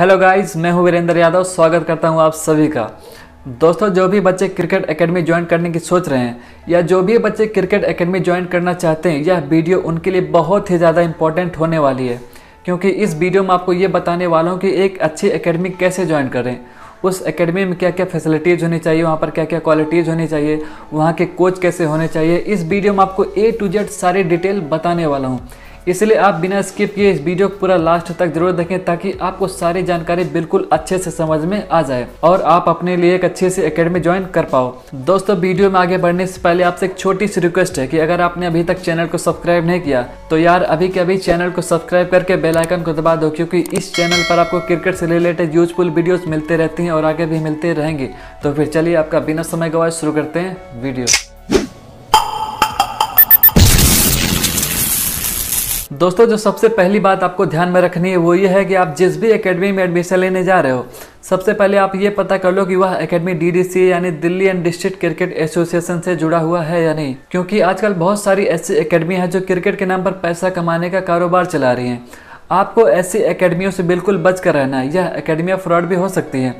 Hello guys मैं हूँ वीरेंद्र यादव, स्वागत करता हूँ आप सभी का। दोस्तों, जो भी बच्चे क्रिकेट एकेडमी ज्वाइन करने की सोच रहे हैं, या जो भी बच्चे क्रिकेट एकेडमी ज्वाइन करना चाहते हैं, यह वीडियो उनके लिए बहुत ही ज़्यादा इंपॉर्टेंट होने वाली है। क्योंकि इस वीडियो में आपको ये बताने वाला हूँ कि एक अच्छी एकेडमी कैसे ज्वाइन करें। उस एकेडमी में क्या क्या फैसिलिटीज़ होनी चाहिए, वहाँ पर क्या क्या क्वालिटीज़ होनी चाहिए, वहाँ के कोच कैसे होने चाहिए, इस वीडियो में आपको ए टू जेड सारी डिटेल बताने वाला हूँ। इसलिए आप बिना स्किप किए इस वीडियो को पूरा लास्ट तक ज़रूर देखें ताकि आपको सारी जानकारी बिल्कुल अच्छे से समझ में आ जाए और आप अपने लिए एक अच्छे से एकेडमी ज्वाइन कर पाओ। दोस्तों वीडियो में आगे बढ़ने से पहले आपसे एक छोटी सी रिक्वेस्ट है कि अगर आपने अभी तक चैनल को सब्सक्राइब नहीं किया तो यार अभी के अभी चैनल को सब्सक्राइब करके बेलाइकन को दबा दो, क्योंकि इस चैनल पर आपको क्रिकेट से रिलेटेड यूजफुल वीडियोज़ मिलते रहती हैं और आगे भी मिलते रहेंगे। तो फिर चलिए आपका बिना समय गवाए शुरू करते हैं वीडियो दोस्तों, जो सबसे पहली बात आपको ध्यान में रखनी है, वो ये है कि आप जिस भी एकेडमी में एडमिशन लेने जा रहे हो, सबसे पहले आप ये पता कर लो कि वह एकेडमी डीडीसी यानी Delhi and district cricket association से जुड़ा हुआ है या नहीं। क्योंकि आजकल बहुत सारी ऐसी एकेडमी है जो क्रिकेट के नाम पर पैसा कमाने का कारोबार चला रही हैं। आपको ऐसी एकेडमियों से बिल्कुल बच कर रहना है। यह एकेडमियाँ फ्रॉड भी हो सकती हैं।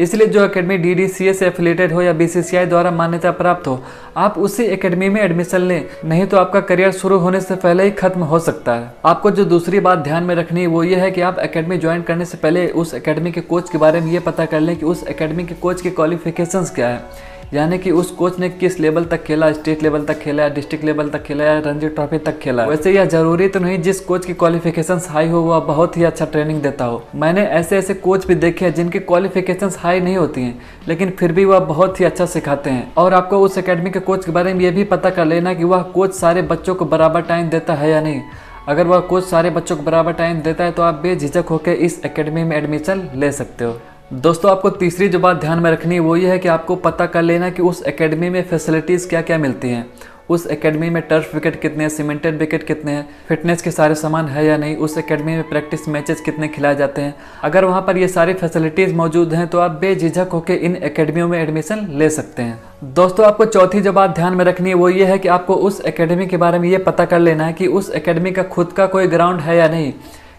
इसलिए जो एकेडमी डी डी सी से एफिलेटेड हो या बी सी सी आई द्वारा मान्यता प्राप्त हो, आप उसी एकेडमी में एडमिशन लें। नहीं तो आपका करियर शुरू होने से पहले ही खत्म हो सकता है। आपको जो दूसरी बात ध्यान में रखनी है, वो ये है कि आप एकेडमी ज्वाइन करने से पहले उस एकेडमी के कोच के बारे में ये पता कर लें कि उस एकेडमी के कोच के क्वालिफिकेशंस क्या है। यानी कि उस कोच ने किस लेवल तक खेला स्टेट लेवल तक खेला डिस्ट्रिक्ट लेवल तक खेला या रणजी ट्रॉफी तक खेला। वैसे यह ज़रूरी तो नहीं जिस कोच की क्वालिफिकेशन हाई हो वह बहुत ही अच्छा ट्रेनिंग देता हो। मैंने ऐसे ऐसे कोच भी देखे हैं जिनकी क्वालिफिकेशन हाई नहीं होती हैं, लेकिन फिर भी वह बहुत ही अच्छा सिखाते हैं। और आपको उस अकेडमी के कोच के बारे में ये भी पता कर लेना कि वह कोच सारे बच्चों को बराबर टाइम देता है या नहीं। अगर वह कोच सारे बच्चों को बराबर टाइम देता है तो आप बेझिझक होकर इस अकेडमी में एडमिशन ले सकते हो। दोस्तों, आपको तीसरी जो बात ध्यान में रखनी है, वो ये है कि आपको पता कर लेना कि उस एकेडमी में फैसिलिटीज़ क्या क्या मिलती हैं। उस एकेडमी में टर्फ विकेट कितने हैं सीमेंटेड विकेट कितने हैं फिटनेस के सारे सामान है या नहीं, उस एकेडमी में प्रैक्टिस मैचेस कितने खिलाए जाते हैं। अगर वहाँ पर ये सारी फैसिलिटीज़ मौजूद हैं तो आप बेझिझक होकर इन एकेडमियों में एडमिशन ले सकते हैं। दोस्तों, आपको चौथी जो बात ध्यान में रखनी है, वो ये है कि आपको उस एकेडमी के बारे में ये पता कर लेना है कि उस एकेडमी का खुद का कोई ग्राउंड है या नहीं।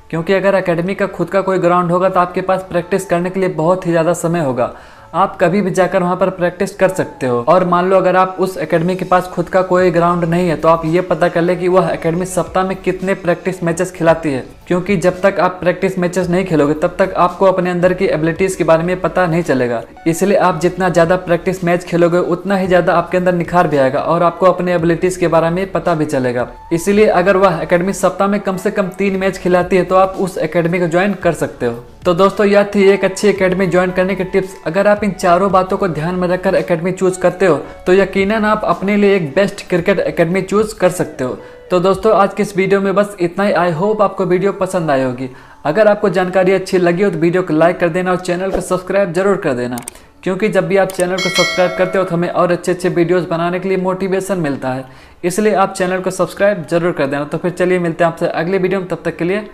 क्योंकि अगर एकेडमी का खुद का कोई ग्राउंड होगा तो आपके पास प्रैक्टिस करने के लिए बहुत ही ज़्यादा समय होगा। आप कभी भी जाकर वहाँ पर प्रैक्टिस कर सकते हो। और मान लो अगर आप उस एकेडमी के पास खुद का कोई ग्राउंड नहीं है तो आप ये पता कर ले कि वह एकेडमी सप्ताह में कितने प्रैक्टिस मैचेस खिलाती है। क्योंकि जब तक आप प्रैक्टिस मैचेस नहीं खेलोगे, तब तक आपको अपने अंदर की एबिलिटीज़ के बारे में पता नहीं चलेगा। इसलिए आप जितना ज़्यादा प्रैक्टिस मैच खेलोगे, उतना ही ज़्यादा आपके अंदर निखार भी आएगा और आपको अपने एबिलिटीज़ के बारे में पता भी चलेगा। इसलिए अगर वह एकेडमी सप्ताह में कम से कम तीन मैच खिलाती है तो आप उस एकेडमी को ज्वाइन कर सकते हो। तो दोस्तों, यह थी एक अच्छी एकेडमी ज्वाइन करने की टिप्स अगर आप इन चारों बातों को ध्यान में रखकर एकेडमी चूज़ करते हो तो यकीनन आप अपने लिए एक बेस्ट क्रिकेट एकेडमी चूज़ कर सकते हो। तो दोस्तों, आज की इस वीडियो में बस इतना ही। आई होप आपको वीडियो पसंद आई होगी। अगर आपको जानकारी अच्छी लगी हो तो वीडियो को लाइक कर देना और चैनल को सब्सक्राइब ज़रूर कर देना। क्योंकि जब भी आप चैनल को सब्सक्राइब करते हो तो हमें और अच्छे अच्छे वीडियोस बनाने के लिए मोटिवेशन मिलता है। इसलिए आप चैनल को सब्सक्राइब ज़रूर कर देना। तो फिर चलिए मिलते हैं आपसे अगले वीडियो में। तब तक के लिए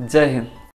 जय हिंद।